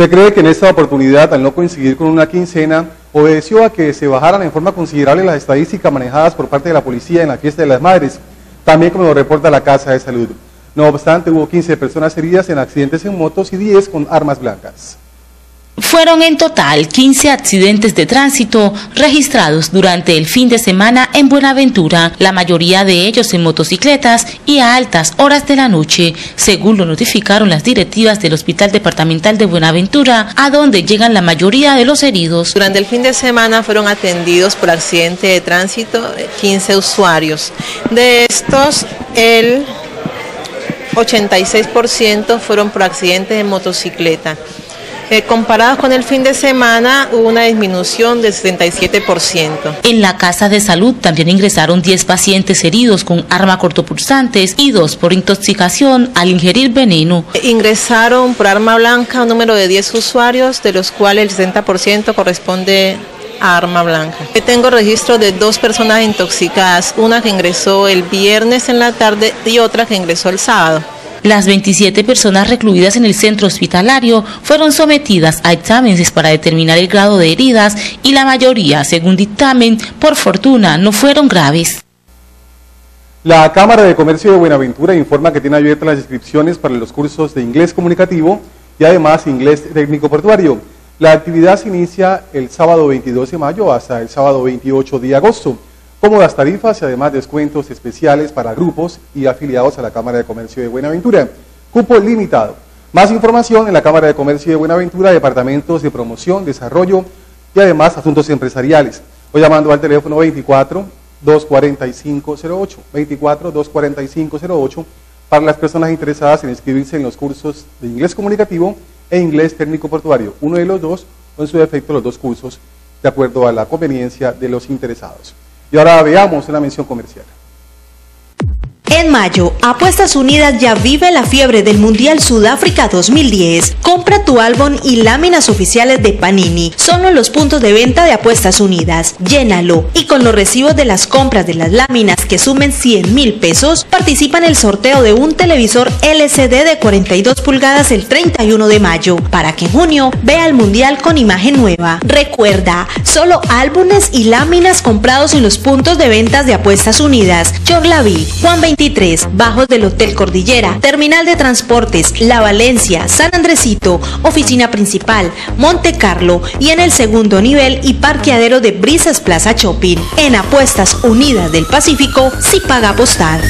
Se cree que en esta oportunidad, al no coincidir con una quincena, obedeció a que se bajaran en forma considerable las estadísticas manejadas por parte de la policía en la fiesta de las madres, también como lo reporta la Casa de Salud. No obstante, hubo 15 personas heridas en accidentes en motos y 10 con armas blancas. Fueron en total 15 accidentes de tránsito registrados durante el fin de semana en Buenaventura, la mayoría de ellos en motocicletas y a altas horas de la noche, según lo notificaron las directivas del Hospital Departamental de Buenaventura, a donde llegan la mayoría de los heridos. Durante el fin de semana fueron atendidos por accidente de tránsito 15 usuarios. De estos, el 86% fueron por accidentes de motocicleta. Eh, comparados con el fin de semana, hubo una disminución del 77%. En la Casa de Salud también ingresaron 10 pacientes heridos con arma cortopulsantes y dos por intoxicación al ingerir veneno. Ingresaron por arma blanca un número de 10 usuarios, de los cuales el 60% corresponde a arma blanca. Tengo registro de dos personas intoxicadas, una que ingresó el viernes en la tarde y otra que ingresó el sábado. Las 27 personas recluidas en el centro hospitalario fueron sometidas a exámenes para determinar el grado de heridas y la mayoría, según dictamen, por fortuna, no fueron graves. La Cámara de Comercio de Buenaventura informa que tiene abiertas las inscripciones para los cursos de inglés comunicativo y además inglés técnico portuario. La actividad se inicia el sábado 22 de mayo hasta el sábado 28 de agosto. Cómodas tarifas y además descuentos especiales para grupos y afiliados a la Cámara de Comercio de Buenaventura. Cupo limitado. Más información en la Cámara de Comercio de Buenaventura, departamentos de promoción, desarrollo y además asuntos empresariales. Voy llamando al teléfono 24 245 08, 24 245 08 para las personas interesadas en inscribirse en los cursos de inglés comunicativo e inglés técnico portuario, uno de los dos o en su defecto los dos cursos, de acuerdo a la conveniencia de los interesados. Y ahora veamos una mención comercial. Mayo, Apuestas Unidas ya vive la fiebre del Mundial Sudáfrica 2010. Compra tu álbum y láminas oficiales de Panini, solo en los puntos de venta de Apuestas Unidas. Llénalo y con los recibos de las compras de las láminas que sumen 100 mil pesos, participa en el sorteo de un televisor LCD de 42 pulgadas el 31 de mayo, para que en junio vea el Mundial con imagen nueva. Recuerda, solo álbumes y láminas comprados en los puntos de ventas de Apuestas Unidas. Chorlaví, Juan 20 Bajos del Hotel Cordillera, Terminal de Transportes, La Valencia, San Andresito, Oficina Principal, Monte Carlo y en el segundo nivel y parqueadero de Brisas Plaza Shopping. En Apuestas Unidas del Pacífico, si paga apostar.